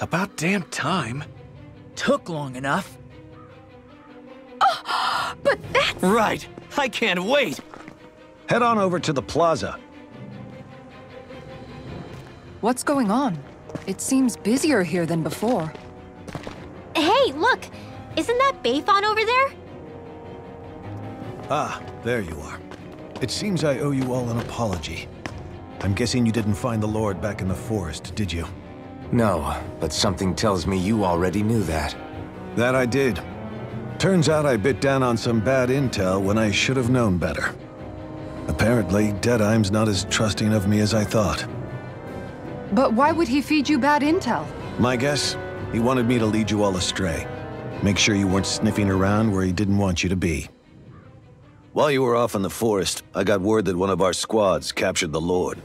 About damn time. Took long enough. But that's... Right. I can't wait. Head on over to the plaza. What's going on? It seems busier here than before. Hey, look! Isn't that Bayfon over there? Ah, there you are. It seems I owe you all an apology. I'm guessing you didn't find the Lord back in the forest, did you? No, but something tells me you already knew that. That I did. Turns out I bit down on some bad intel when I should have known better. Apparently, Deadeye's not as trusting of me as I thought. But why would he feed you bad intel? My guess? He wanted me to lead you all astray. Make sure you weren't sniffing around where he didn't want you to be. While you were off in the forest, I got word that one of our squads captured the Lord.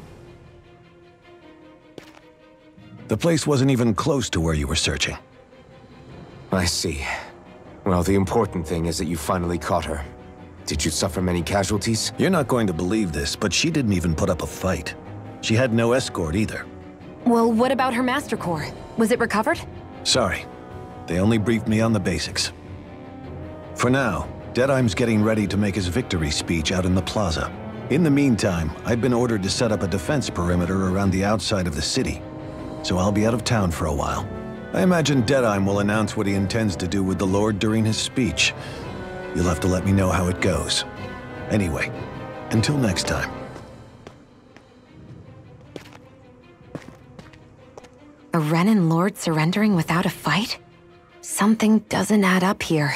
The place wasn't even close to where you were searching. I see. Well, the important thing is that you finally caught her. Did you suffer many casualties? You're not going to believe this, but she didn't even put up a fight. She had no escort either. Well, what about her Master Core? Was it recovered? Sorry. They only briefed me on the basics. For now, Deadeye's getting ready to make his victory speech out in the plaza. In the meantime, I've been ordered to set up a defense perimeter around the outside of the city, so I'll be out of town for a while. I imagine Deadeye will announce what he intends to do with the Lord during his speech. You'll have to let me know how it goes. Anyway, until next time. A Renan Lord surrendering without a fight? Something doesn't add up here.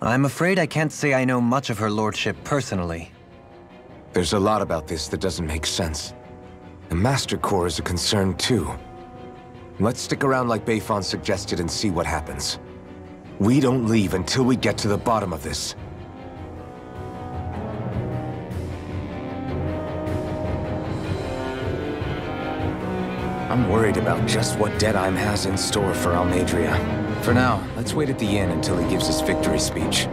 I'm afraid I can't say I know much of her lordship personally. There's a lot about this that doesn't make sense. The Master Core is a concern too. Let's stick around like Bayfon suggested and see what happens. We don't leave until we get to the bottom of this. I'm worried about just what Deadeye has in store for Almeidrea. For now, let's wait at the inn until he gives his victory speech.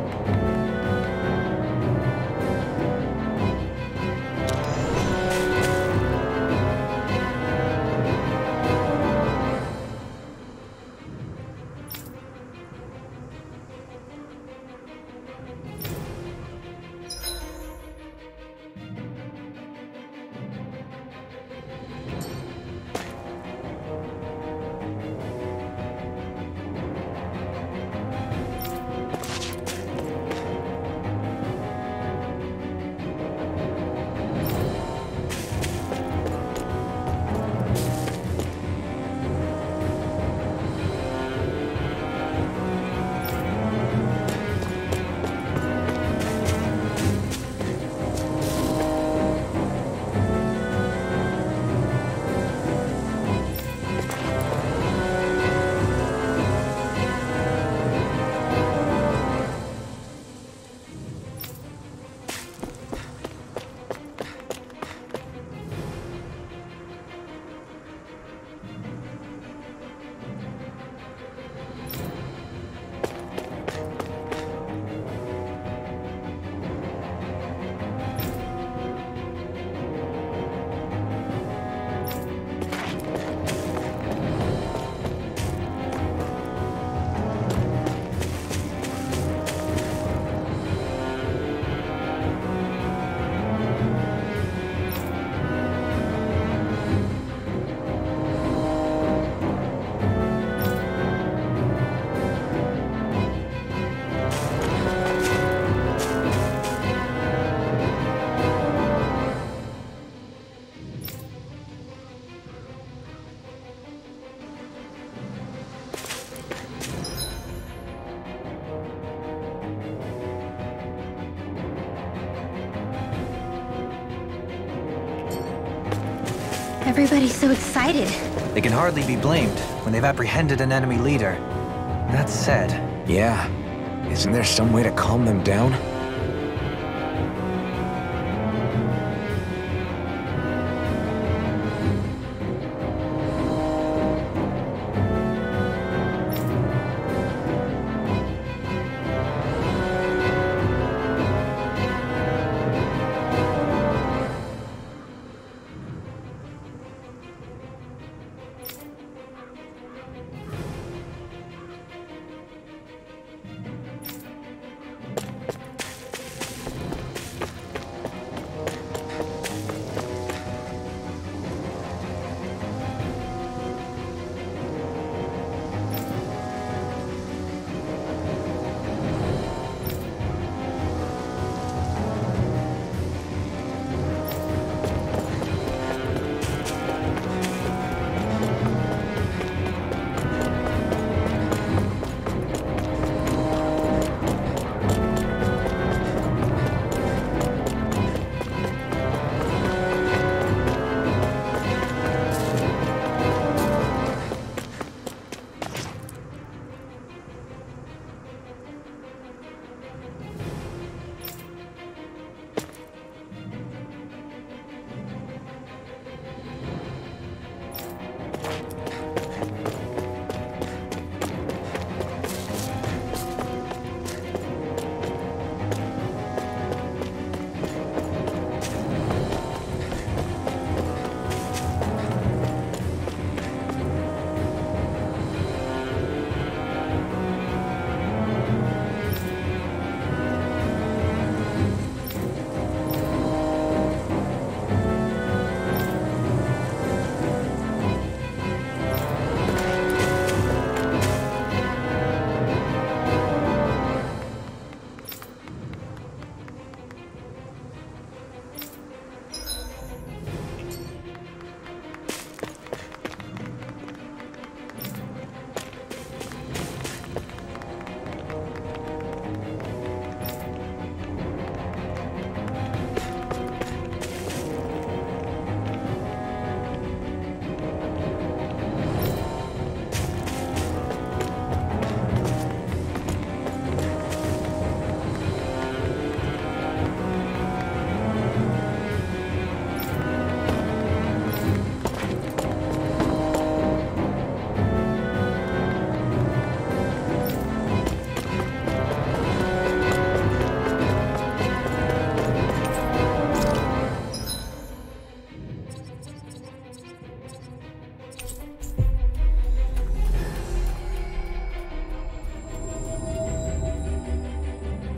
Everybody's so excited. They can hardly be blamed when they've apprehended an enemy leader. That said... Yeah. Isn't there some way to calm them down?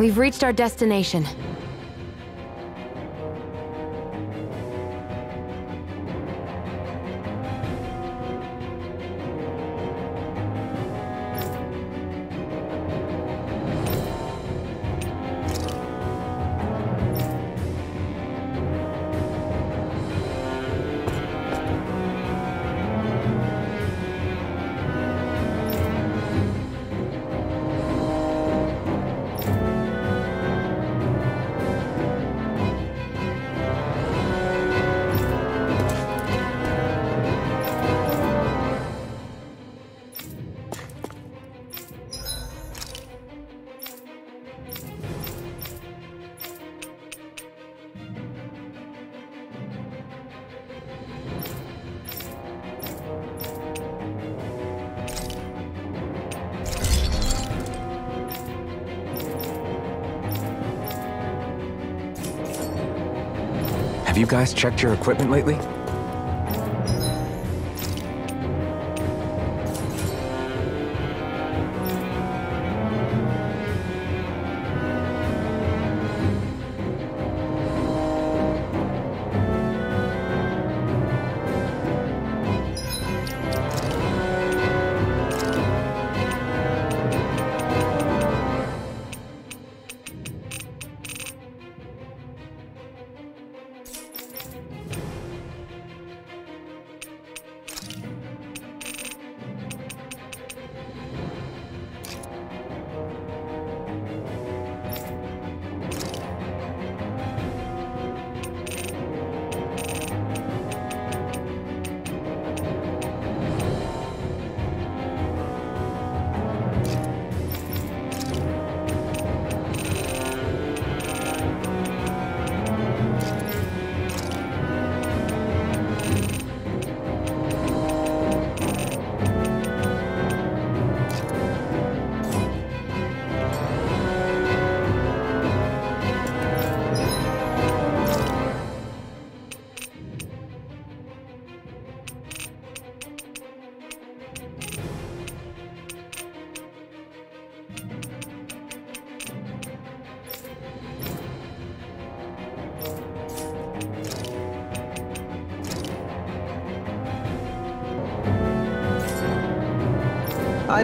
We've reached our destination. Have you guys checked your equipment lately?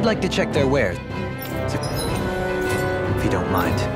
I'd like to check their wares. If you don't mind.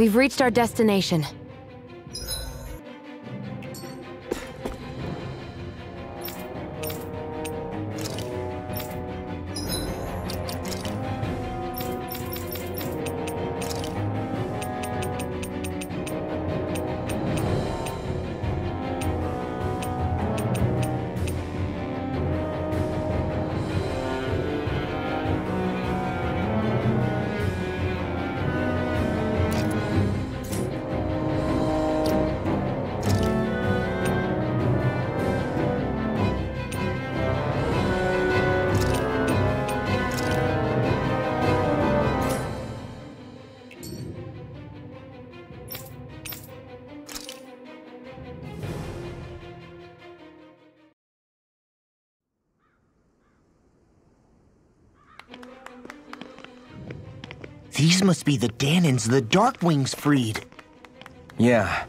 We've reached our destination. These must be the Danans the Darkwings freed. Yeah.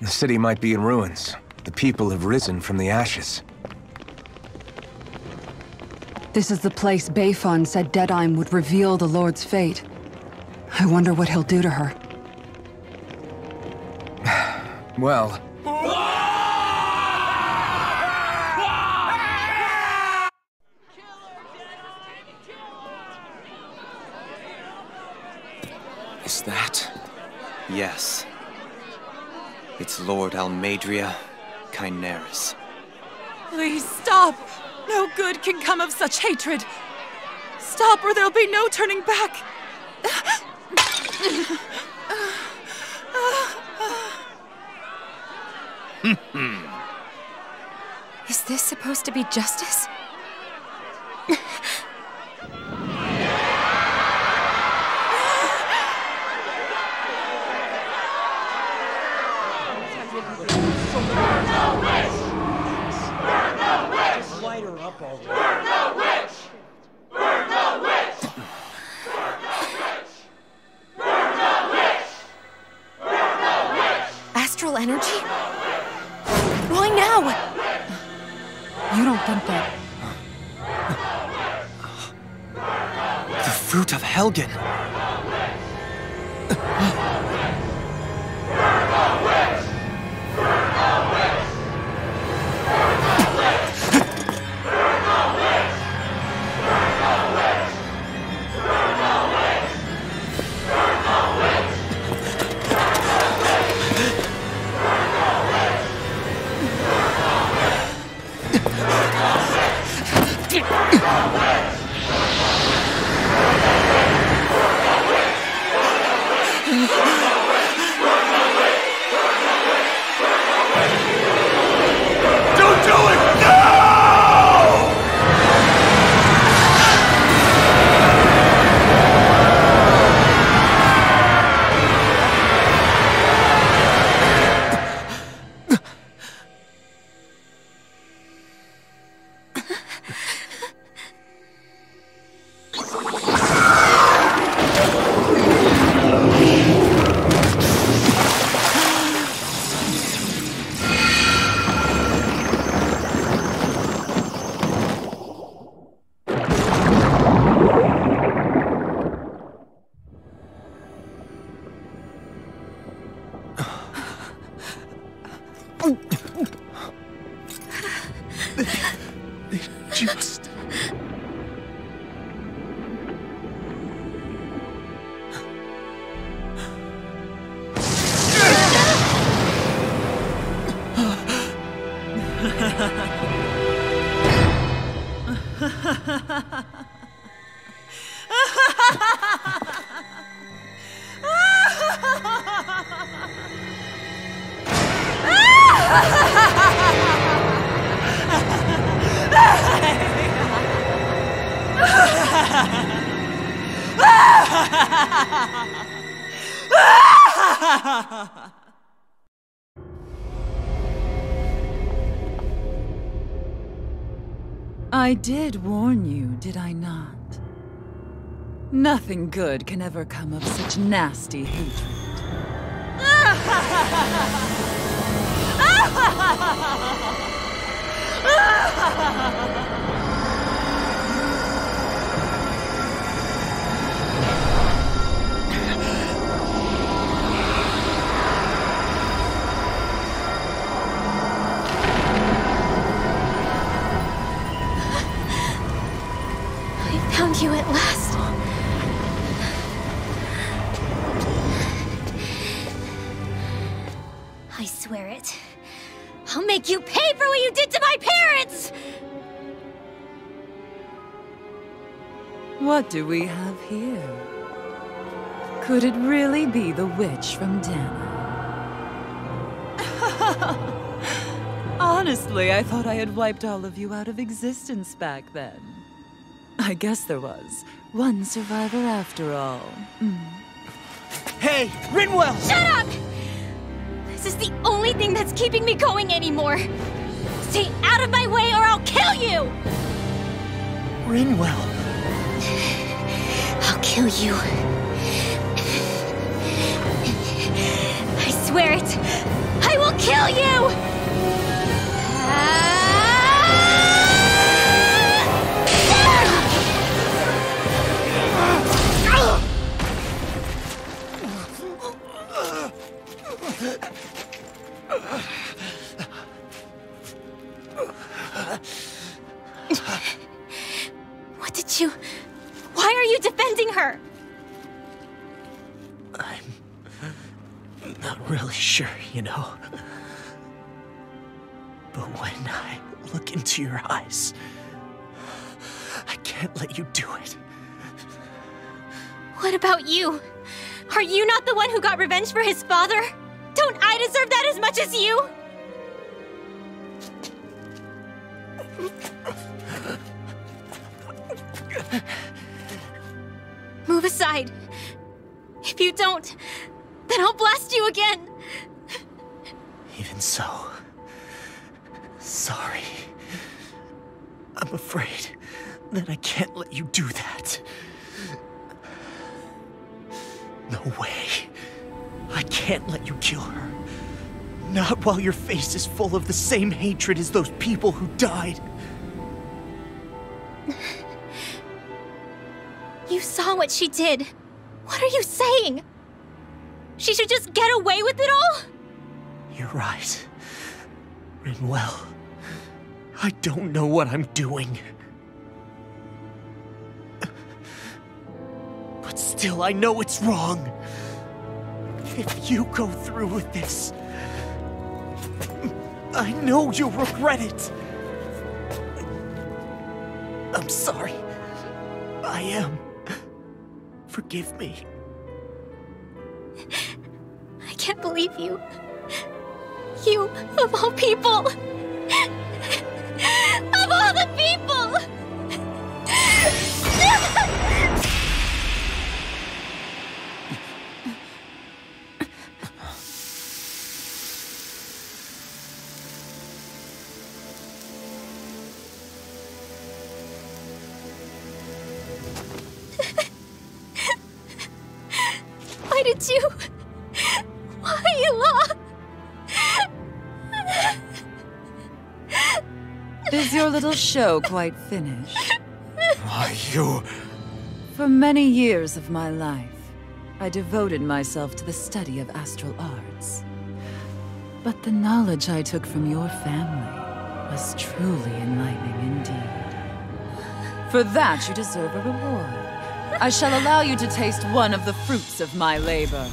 The city might be in ruins. The people have risen from the ashes. This is the place Bayfon said Dedyme would reveal the Lord's fate. I wonder what he'll do to her. Well, Is that? Yes. It's Lord Almeidrea Kynaris. Please stop! No good can come of such hatred. Stop or there'll be no turning back. Is this supposed to be justice? Energy? Why now? You don't think that... The fruit of Helgen! Did warn you, did I not? Nothing good can ever come of such nasty hatred. What do we have here? Could it really be the witch from Dana? Honestly, I thought I had wiped all of you out of existence back then. I guess there was one survivor after all. Mm. Hey, Rinwell! Shut up! This is the only thing that's keeping me going anymore. Stay out of my way or I'll kill you! Rinwell. I'll kill you. I swear it. I will kill you! Ah! You defending her? I'm not really sure, you know. But when I look into your eyes, I can't let you do it. What about you? Are you not the one who got revenge for his father? Don't I deserve that as much as you? You don't, then I'll blast you again. Even so, sorry. I'm afraid that I can't let you do that. No way. I can't let you kill her. Not while your face is full of the same hatred as those people who died. You saw what she did. What are you saying? She should just get away with it all? You're right. Rinwell. I don't know what I'm doing. But still, I know it's wrong. If you go through with this, I know you'll regret it. I'm sorry. I am. Forgive me. I can't believe you. You, of all people. Of all the people! Show quite finished? Why, you... For many years of my life, I devoted myself to the study of astral arts. But the knowledge I took from your family was truly enlightening indeed. For that, you deserve a reward. I shall allow you to taste one of the fruits of my labor.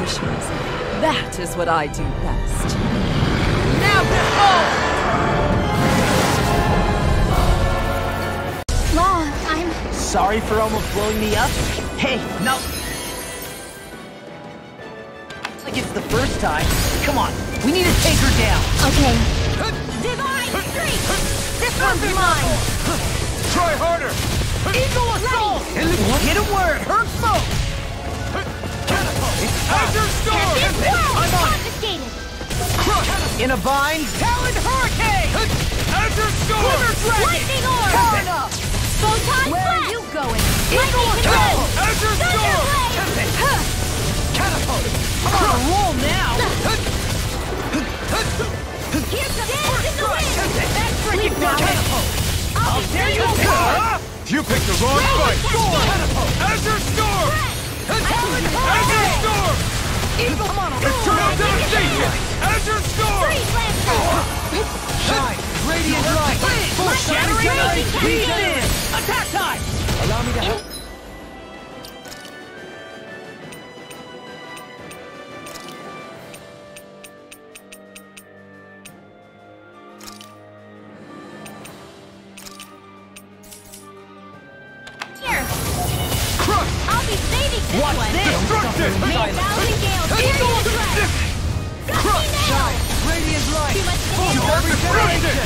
Hellish compositions. That is what I do best. Now Law, I'm. Sorry for almost blowing me up. Hey, no. Like it's the first time. Come on, we need to take her down. Okay. Divine Streak! This one's mine! Try harder! Eagle assault! Hit a word, hurt smoke! Azure Storm! I'm on! Confiscated! In a vine, Talon Hurricane! Azure Storm! Quiver Dragon! Lightning Orb! Far enough! Photon Where are you going? Lightning Control! Azure Thunder Storm! Blade! Catapult! I'm on a roll now! Here's the dance in the wind! That freaking Leave now. catapult! I'll tear you apart! You picked the wrong fight! Catapult! Azure Storm! Azure Storm! Eagle, come on, Eternal Devastation! Azure Storm! Freeze Lancer! Shine! Radiant light! Full shattering Raging ice! Beat it! Attack time! Allow me to help. Watch one! this! Destructive! May a thousand gales furious blast! Gust me now! Radiant light! Too much to Full handle! regeneration!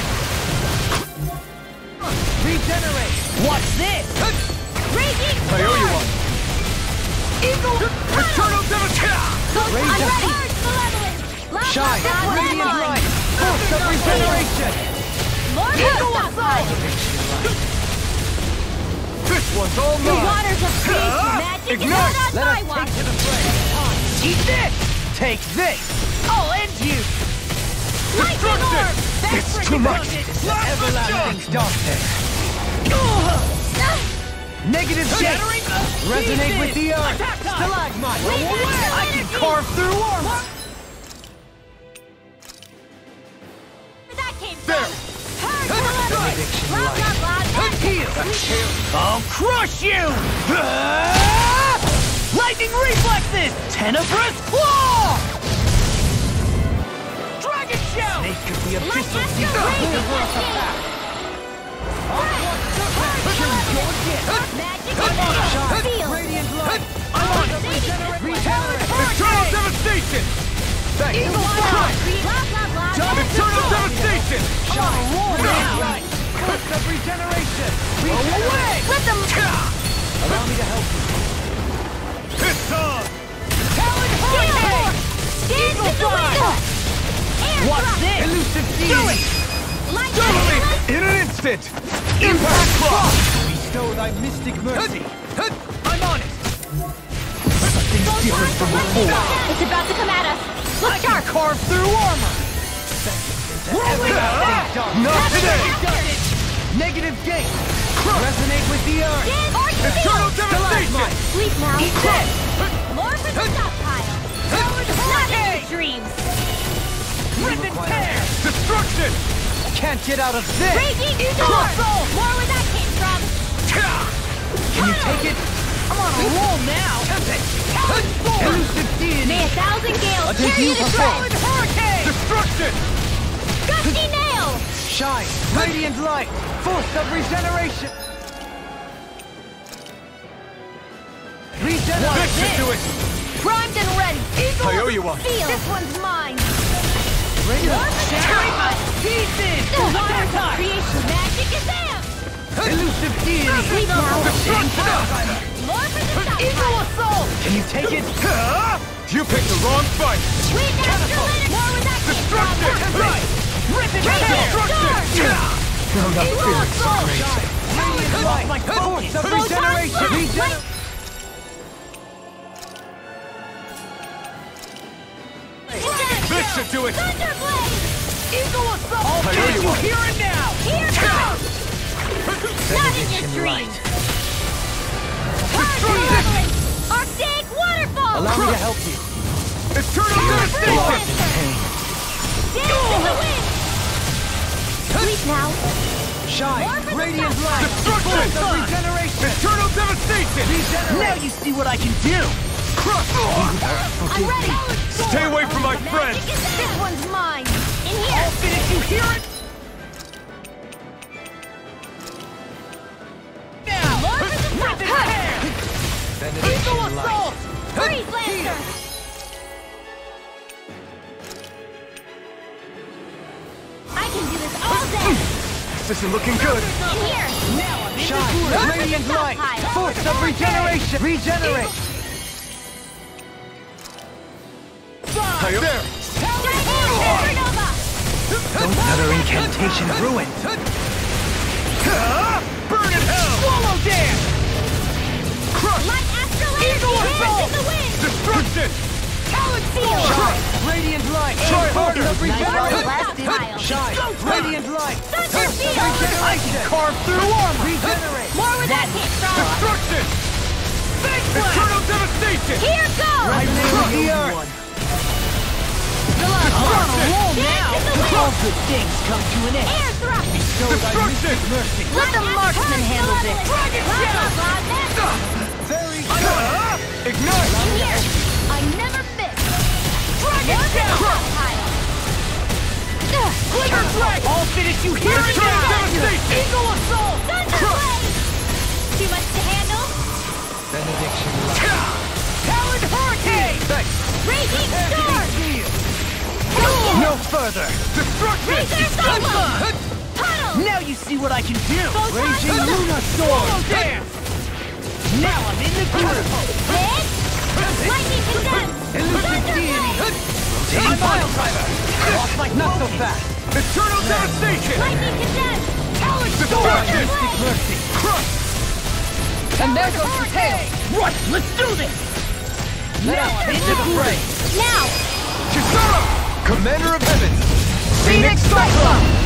Regenerate! What's this? Raging I owe you one. Eagle Eternal Devastation! Ghost Rage of Unleashed! Heat. Urge Shine! Radiant light! Force of regeneration! Eagle one's all The waters of creation uh-huh. magic is Ignite! not on Let my watch! take to the fray! Eat this! Take this! I'll end you! Lightning Orb! It's too much! Everlasting darkness! Negative Shattering Resonate with the earth! Stalagmite! Wait, Away! there's no I can carve through armor! Where that came There. I'll crush you! Lightning reflexes! Tenebrous claw! Dragon shell! Snake could be Like abyssal Astro deep. Raging Machine! Magic is Radiant light! I'm on it! Eternal Devastation! Thanks! Eagle Fly! Blah, blah, blah, Eternal Devastation! Force! Away! Let them... Allow me to help you. It's on! Talon Hurricane! Stand in the window! Air What's this? Elusive Do it! Light Do it! In an instant! Impact Cross! Bestow thy mystic mercy! I'm on it! Something's different from before. It's about to come at us! Look sharp! Carve through armor! Everlasting darkness! Not today! Negative gate! Resonate with the earth! Or Eternal! Devastation! Sleep now! Eat this! More for the stockpile! In Hurricane! dreams! Rip and tear! Destruction! Can't get out of this! Raging Storm! More where that came from! Can you take it? I'm on a roll now! Elusive deity! May a thousand gales tear you to shreds! Hurricane! Destruction! Gusty! Shine! Radiant light! Force of regeneration! Regenerate! This should do it! Primed and ready! Eagle I owe you one. Feel. This one's mine! Shattering my pieces! The waters Attack of time! creation magic is amped! Elusive deity! Sleep now! Destruction! More for the Eagle assault! Can you take it? You picked the wrong fight! Sweet Astro Linux! More where that Assault! Radiant light! my Force of regeneration! This should do it! Thunderblade! Eagle assault! I owe you here and now! Here goes! Not in your dreams! Purge Malevolence! Arctic Waterfall! Allow me to help you. Eternal Devastation! Dance in the wind! Sleep now! Shine! More for the Radiant light! Destruction! Force regeneration! Eternal Devastation! Now you see what I can do! I'm ready! Stay away from my friends! This one's mine! In here! Did you hear it? Now! More for the Rip and stockpile! tear! Eagle Benediction light! assault! Freeze Lancer! Can do this all day! This isn't looking good! In here! Shine! More for the Radiant light! Force of regeneration! Regenerate! I there! Supernova! Another incantation ruined! Burn in hell! Swallow dance! Light Astro Energy! Dance in stockpile! Shine! Radiant light! Thunder Field! Regeneration! Carve through armor! Regenerate! More where that came from! Destruction! Big blast! Eternal Devastation! Here goes! Resonate with the earth! I'm on a roll now! Dance in the wind! All good things come to an end! Air thrust! Destruction! Mercy! Let the marksman handle this! Dragon Blah, Shell! blah, blah, that's- Ignite! I never miss! Dragon More Shell! Stockpile! Glitter Strike! I'll finish you here and now! Devastation! Eagle assault! Thunderblade! Too much to handle? benediction! Talon Hurricane! Thanks! Raging Storm! No further! Destruction! Razor Solo! Puddle! Now you see what I can do! Both Raging. Luna Sword! Solo dance! Now I'm in the groove! Hit! Lightning condense! Elusive deity! Rotating Mile Driver! Lost my Not so fast! Eternal devastation! Lightning condense! Talent Destruction! Mercy! Crush! And there goes the tail! Right, let's do this! Now I'm into the fray! Now! Kisara! Commander of Heavens! Phoenix Cyclone!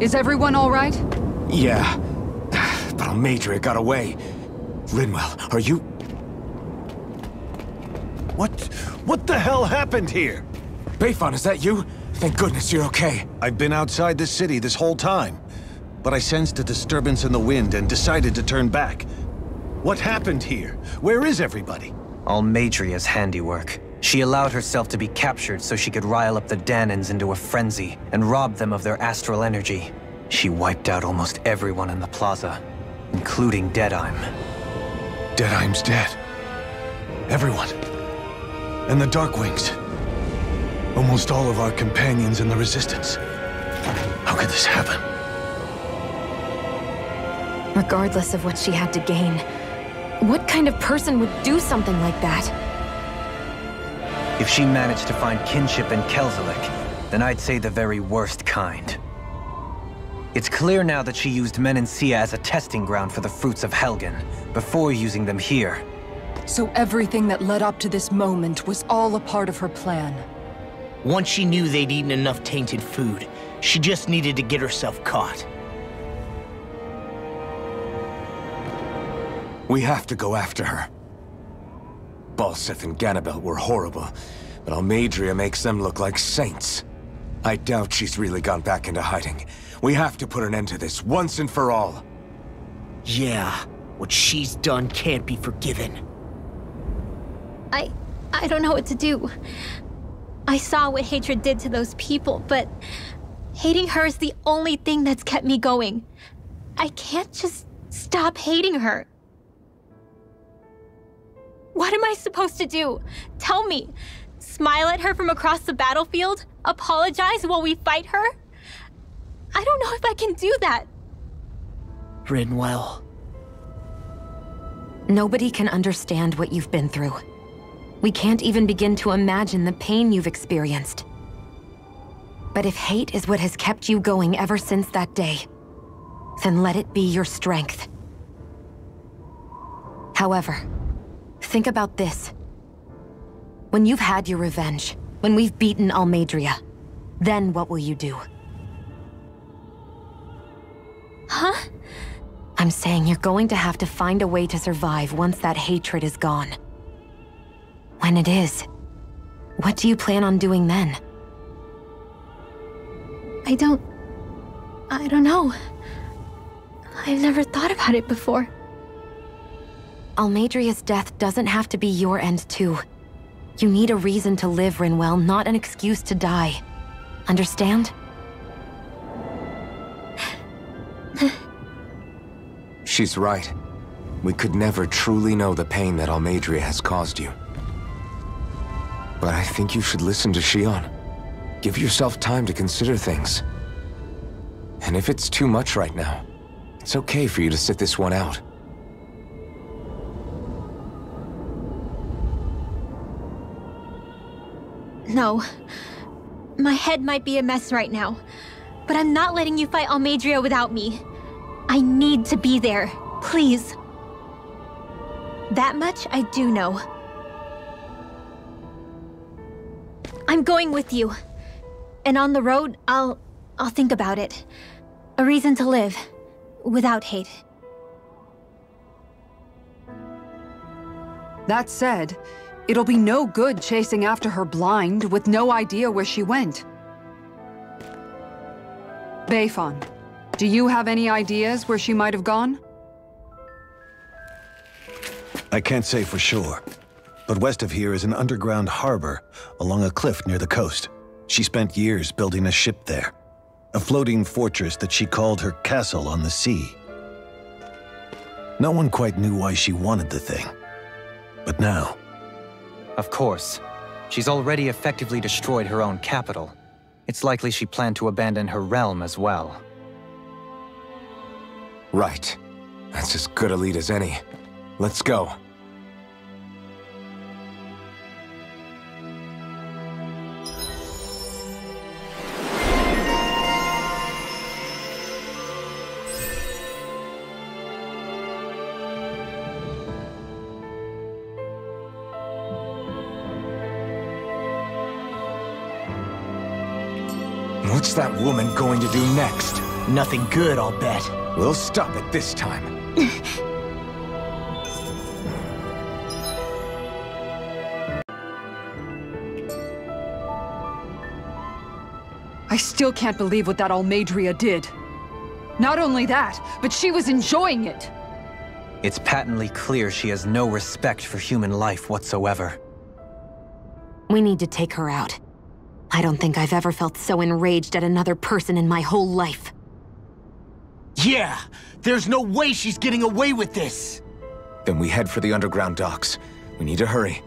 Is everyone all right? Yeah. But Almeidrea got away. Rinwell, are you... What? What the hell happened here? Bayfon, is that you? Thank goodness you're okay. I've been outside the city this whole time. But I sensed a disturbance in the wind and decided to turn back. What happened here? Where is everybody? All Almeidrea's handiwork. She allowed herself to be captured so she could rile up the Danans into a frenzy and rob them of their astral energy. She wiped out almost everyone in the plaza, including Dedyme. Dedyme's dead. Everyone. And the Darkwings. Almost all of our companions in the Resistance. How could this happen? Regardless of what she had to gain, what kind of person would do something like that? If she managed to find kinship in Kelzelik, then I'd say the very worst kind. It's clear now that she used Menancia as a testing ground for the fruits of Helgen, before using them here. So everything that led up to this moment was all a part of her plan. Once she knew they'd eaten enough tainted food, she just needed to get herself caught. We have to go after her. Balseph and Ganabelt were horrible, but Almeidrea makes them look like saints. I doubt she's really gone back into hiding. We have to put an end to this, once and for all. Yeah, what she's done can't be forgiven. I... I don't know what to do. I saw what hatred did to those people, but... Hating her is the only thing that's kept me going. I can't just stop hating her. What am I supposed to do? Tell me. Smile at her from across the battlefield? Apologize while we fight her? I don't know if I can do that. Rinwell. Nobody can understand what you've been through. We can't even begin to imagine the pain you've experienced. But if hate is what has kept you going ever since that day, then let it be your strength. However, think about this. When you've had your revenge, when we've beaten Almeidrea, then what will you do? Huh? I'm saying you're going to have to find a way to survive once that hatred is gone. When it is, what do you plan on doing then? I don't. I don't know. I've never thought about it before. Almeidrea's death doesn't have to be your end, too. You need a reason to live, Rinwell, not an excuse to die. Understand? She's right. We could never truly know the pain that Almeidrea has caused you. But I think you should listen to Shionne. Give yourself time to consider things. And if it's too much right now, it's okay for you to sit this one out. No. My head might be a mess right now, but I'm not letting you fight Almeidrea without me. I need to be there. Please. That much I do know. I'm going with you. And on the road, I'll... I'll think about it. A reason to live. Without hate. That said, it'll be no good chasing after her blind with no idea where she went. Bayfon, do you have any ideas where she might have gone? I can't say for sure. But west of here is an underground harbor along a cliff near the coast. She spent years building a ship there. A floating fortress that she called her castle on the sea. No one quite knew why she wanted the thing. But now... Of course. She's already effectively destroyed her own capital. It's likely she planned to abandon her realm as well. Right. That's as good a lead as any. Let's go. What's that woman going to do next? Nothing good, I'll bet. We'll stop it this time. I still can't believe what that Almeidrea did. Not only that, but she was enjoying it. It's patently clear she has no respect for human life whatsoever. We need to take her out. I don't think I've ever felt so enraged at another person in my whole life. Yeah! There's no way she's getting away with this! Then we head for the underground docks. We need to hurry.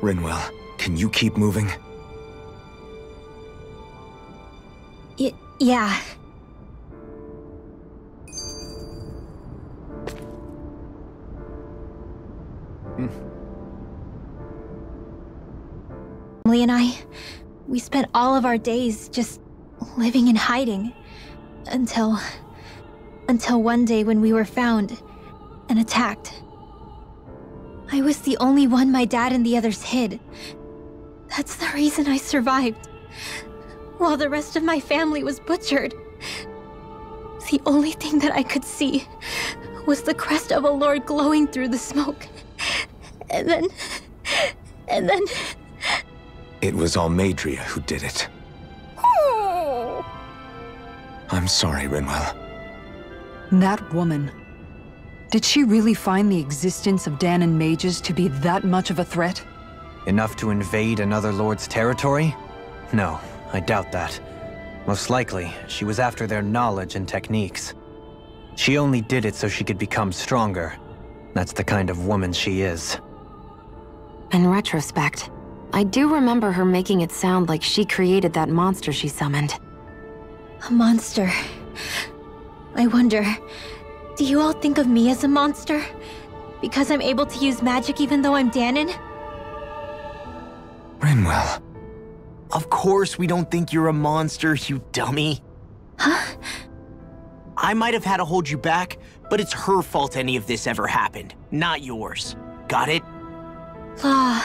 Rinwell, can you keep moving? Y yeah. Hmm. Emily and I, we spent all of our days just living in hiding. Until... Until one day when we were found and attacked. I was the only one my dad and the others hid. That's the reason I survived. While the rest of my family was butchered. The only thing that I could see was the crest of a lord glowing through the smoke. And then... And then... It was Almeidrea who did it. Oh. I'm sorry, Rinwell. That woman. Did she really find the existence of Dahnan mages to be that much of a threat? Enough to invade another lord's territory? No, I doubt that. Most likely, she was after their knowledge and techniques. She only did it so she could become stronger. That's the kind of woman she is. In retrospect, I do remember her making it sound like she created that monster she summoned. A monster. I wonder, do you all think of me as a monster? Because I'm able to use magic even though I'm Dahnan? Rinwell. Of course we don't think you're a monster, you dummy. Huh? I might have had to hold you back, but it's her fault any of this ever happened, not yours. Got it? Law.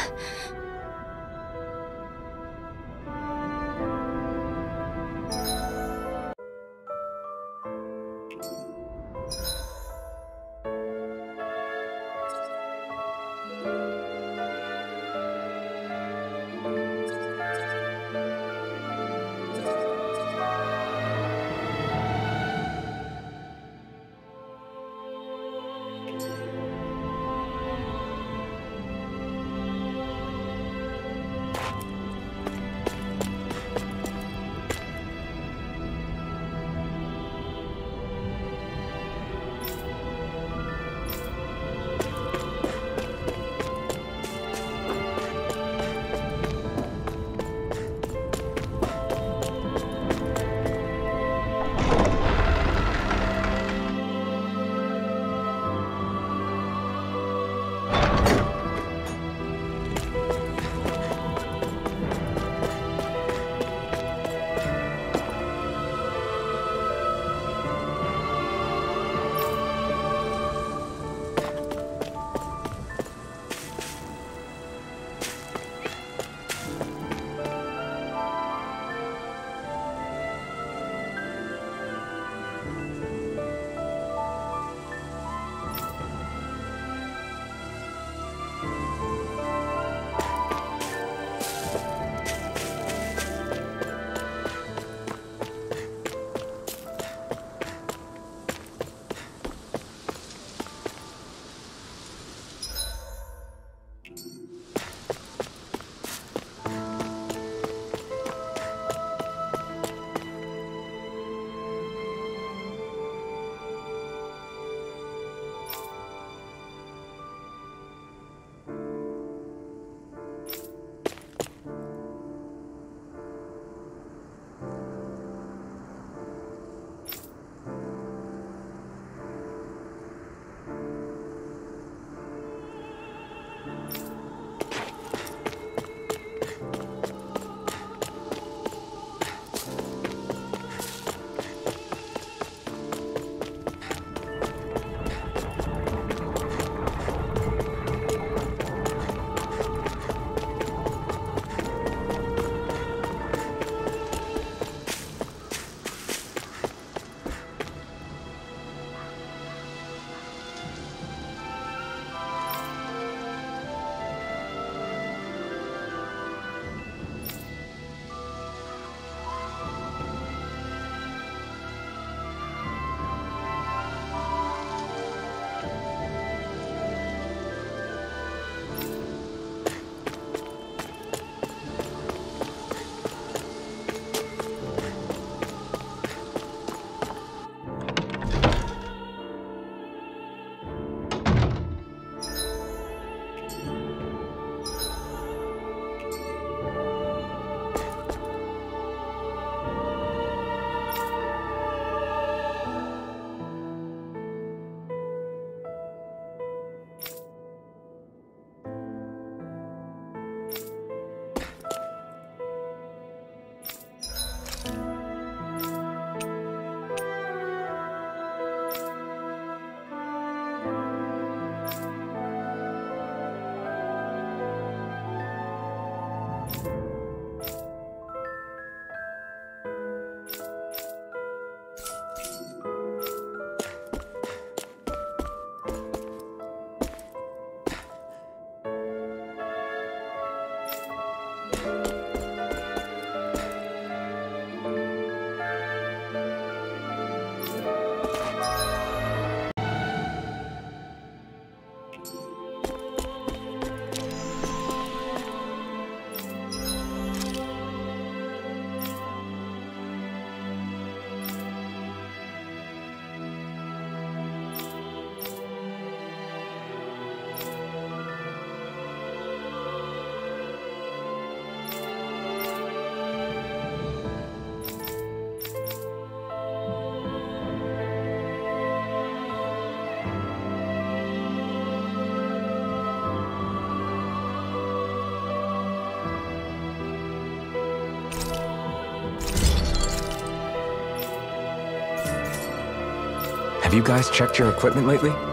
Guys checked your equipment lately?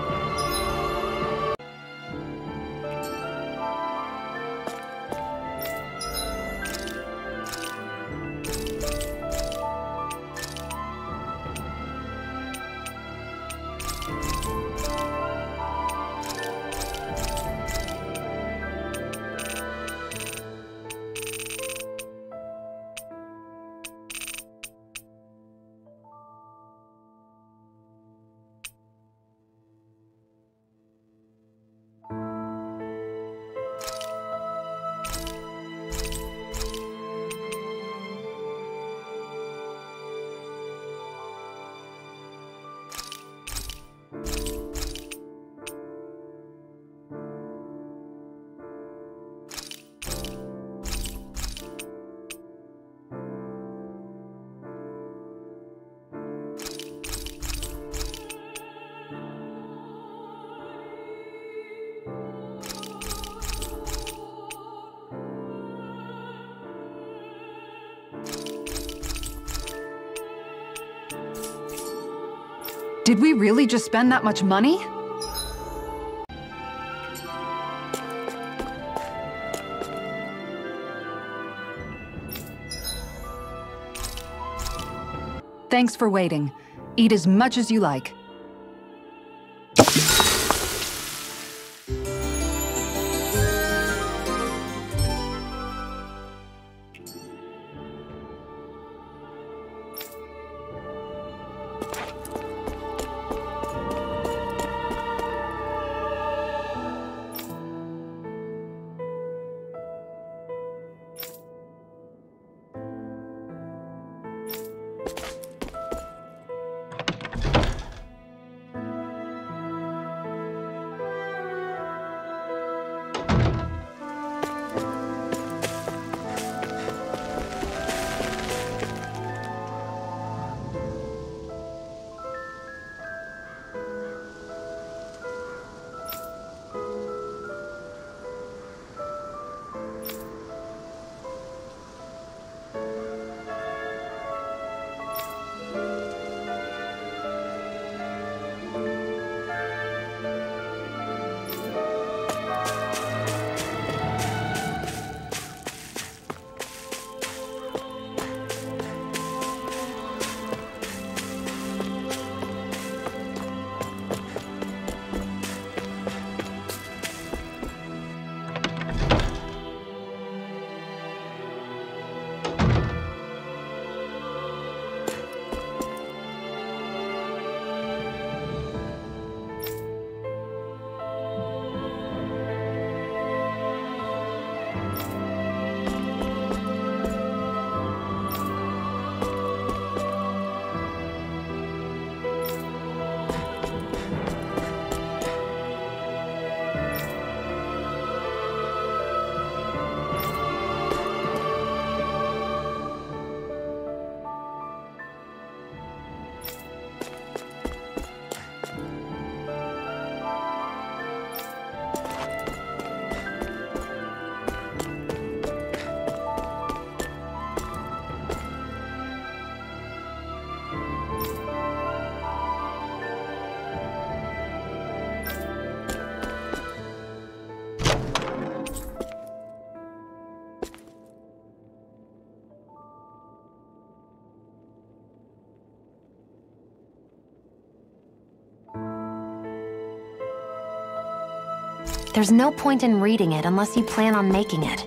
Did we really just spend that much money? Thanks for waiting. Eat as much as you like. There's no point in reading it unless you plan on making it.